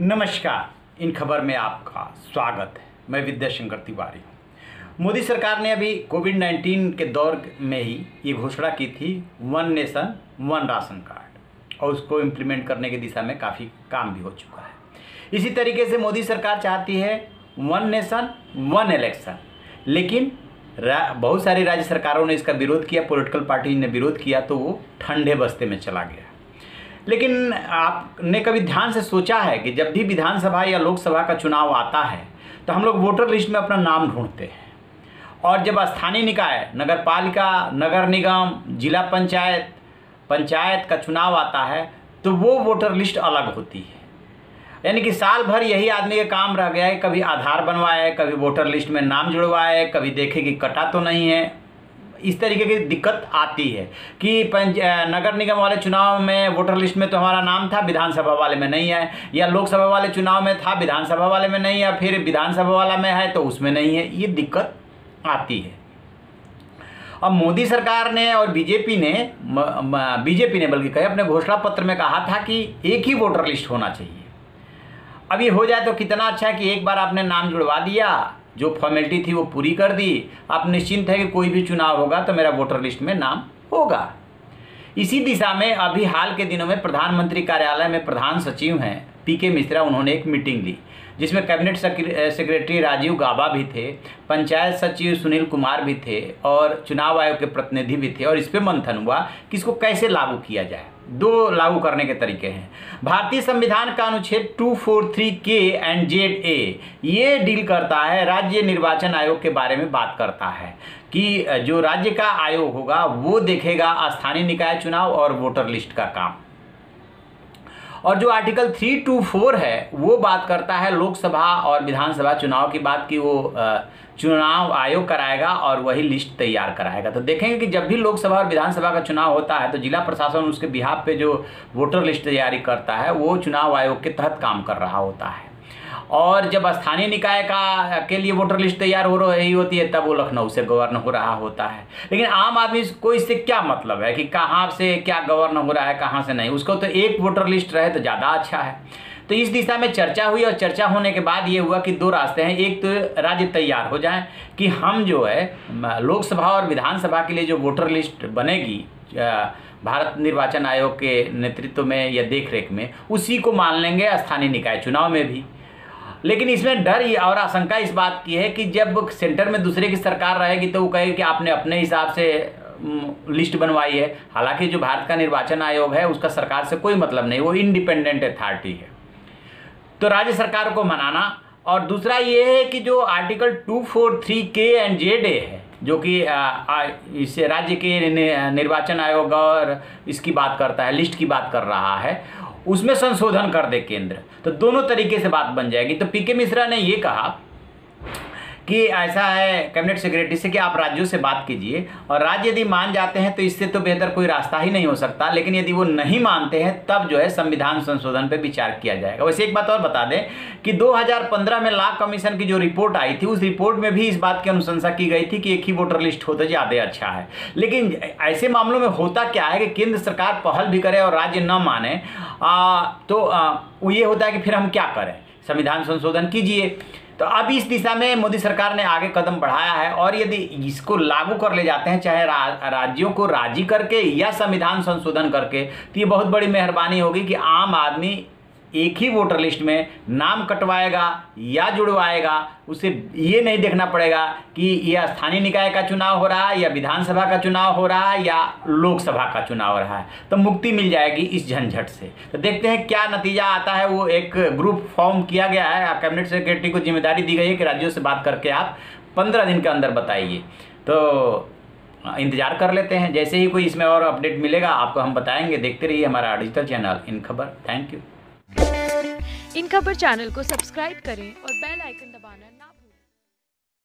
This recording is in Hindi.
नमस्कार। इन खबर में आपका स्वागत है। मैं विद्याशंकर तिवारी हूँ। मोदी सरकार ने अभी कोविड 19 के दौर में ही ये घोषणा की थी, one nation, one ration card. और उसको इम्प्लीमेंट करने की दिशा में काफ़ी काम भी हो चुका है। इसी तरीके से मोदी सरकार चाहती है वन नेशन, वन इलेक्शन। लेकिन बहुत सारी राज्य सरकारों ने इसका विरोध किया, पॉलिटिकल पार्टी ने विरोध किया तो वो ठंडे बस्ते में चला गया। लेकिन आपने कभी ध्यान से सोचा है कि जब भी विधानसभा या लोकसभा का चुनाव आता है तो हम लोग वोटर लिस्ट में अपना नाम ढूंढते हैं। और जब स्थानीय निकाय नगर पालिका नगर निगम, जिला पंचायत पंचायत का चुनाव आता है तो वो वोटर लिस्ट अलग होती है। यानी कि साल भर यही आदमी का काम रह गया है, कभी आधार बनवाए कभी वोटर लिस्ट में नाम जुड़वाए कभी देखे कि कटा तो नहीं है। इस तरीके की दिक्कत आती है कि पंच नगर निगम वाले चुनाव में वोटर लिस्ट में तो हमारा नाम था, विधानसभा वाले में नहीं है, या लोकसभा वाले चुनाव में था, विधानसभा वाले में नहीं है फिर विधानसभा वाला में है तो उसमें नहीं है, ये दिक्कत आती है। अब मोदी सरकार ने और बीजेपी ने बीजेपी ने बल्कि कहे, अपने घोषणा पत्र में कहा था कि एक ही वोटर लिस्ट होना चाहिए। अब ये हो जाए तो कितना अच्छा है कि एक बार आपने नाम जुड़वा दिया जो फॉर्मेलिटी थी वो पूरी कर दी। आप निश्चिंत है कि कोई भी चुनाव होगा तो मेरा वोटर लिस्ट में नाम होगा। इसी दिशा में अभी हाल के दिनों में प्रधानमंत्री कार्यालय में प्रधान सचिव हैं। पी के मिश्रा उन्होंने एक मीटिंग ली, जिसमें कैबिनेट सेक्रेटरी राजीव गाबा भी थे, पंचायत सचिव सुनील कुमार भी थे और चुनाव आयोग के प्रतिनिधि भी थे और इस पर मंथन हुआ कि इसको कैसे लागू किया जाए। दो लागू करने के तरीके हैं। भारतीय संविधान का अनुच्छेद 243 के एंड जेड ए, ये डील करता है, राज्य निर्वाचन आयोग के बारे में बात करता है कि जो राज्य का आयोग होगा, वो देखेगा स्थानीय निकाय चुनाव और वोटर लिस्ट का काम। और जो आर्टिकल थ्री टू फोर है, वो बात करता है लोकसभा और विधानसभा चुनाव की बात की वो चुनाव आयोग कराएगा और वही लिस्ट तैयार कराएगा। तो देखेंगे कि जब भी लोकसभा और विधानसभा का चुनाव होता है तो जिला प्रशासन उसके बिहार पे जो वोटर लिस्ट तैयारी करता है, वो चुनाव आयोग के तहत काम कर रहा होता है। और जब स्थानीय निकाय का के लिए वोटर लिस्ट तैयार हो रही होती है, तब वो लखनऊ से गवर्न हो रहा होता है। लेकिन आम आदमी को इससे क्या मतलब है कि कहाँ से क्या गवर्न हो रहा है, कहाँ से नहीं? उसको तो एक वोटर लिस्ट रहे तो ज़्यादा अच्छा है। तो इस दिशा में चर्चा हुई और चर्चा होने के बाद ये हुआ कि दो रास्ते हैं। एक तो राज्य तैयार हो जाए कि हम जो है, लोकसभा और विधानसभा के लिए जो वोटर लिस्ट बनेगी भारत निर्वाचन आयोग के नेतृत्व में या देखरेख में, उसी को मान लेंगे स्थानीय निकाय चुनाव में भी। लेकिन इसमें डर और आशंका इस बात की है कि जब सेंटर में दूसरे की सरकार रहेगी तो वो कहेगी कि आपने अपने हिसाब से लिस्ट बनवाई है। हालाँकि जो भारत का निर्वाचन आयोग है, उसका सरकार से कोई मतलब नहीं, वो इंडिपेंडेंट अथॉरिटी है। तो राज्य सरकार को मनाना और दूसरा ये है कि जो आर्टिकल 243 के एंड जेड ए है, जो कि इस राज्य के निर्वाचन आयोग और इसकी बात करता है लिस्ट की बात कर रहा है उसमें संशोधन कर दे केंद्र। तो दोनों तरीके से बात बन जाएगी। तो पीके मिश्रा ने यह कहा कि ऐसा है कैबिनेट सेक्रेटरी से कि आप राज्यों से बात कीजिए। और राज्य यदि मान जाते हैं तो इससे तो बेहतर कोई रास्ता ही नहीं हो सकता। लेकिन यदि वो नहीं मानते हैं तब जो है संविधान संशोधन पर विचार किया जाएगा। वैसे एक बात और बता दें कि 2015 में लॉ कमीशन की जो रिपोर्ट आई थी उस रिपोर्ट में भी इस बात की अनुशंसा की गई थी कि एक ही वोटर लिस्ट हो तो ज़्यादा अच्छा है। लेकिन ऐसे मामलों में होता क्या है कि केंद्र सरकार पहल भी करे और राज्य न माने आ, तो आ, ये होता है कि फिर हम क्या करें? संविधान संशोधन कीजिए। तो अब इस दिशा में मोदी सरकार ने आगे कदम बढ़ाया है और यदि इसको लागू कर ले जाते हैं चाहे रा, राज्यों को राज़ी करके या संविधान संशोधन करके तो ये बहुत बड़ी मेहरबानी होगी कि आम आदमी एक ही वोटर लिस्ट में नाम कटवाएगा या जुड़वाएगा, उसे ये नहीं देखना पड़ेगा कि यह स्थानीय निकाय का चुनाव हो रहा है या विधानसभा का चुनाव हो रहा है या लोकसभा का चुनाव हो रहा है। तो मुक्ति मिल जाएगी इस झंझट से। तो देखते हैं क्या नतीजा आता है, वो एक ग्रुप फॉर्म किया गया है। कैबिनेट सेक्रेटरी को ज़िम्मेदारी दी गई है कि राज्यों से बात करके आप पंद्रह दिन के अंदर बताइए। तो इंतज़ार कर लेते हैं। जैसे ही कोई इसमें और अपडेट मिलेगा, आपको हम बताएँगे। देखते रहिए हमारा डिजिटल चैनल इन खबर। थैंक यू इन खबर चैनल को सब्सक्राइब करें और बेल आइकन दबाना ना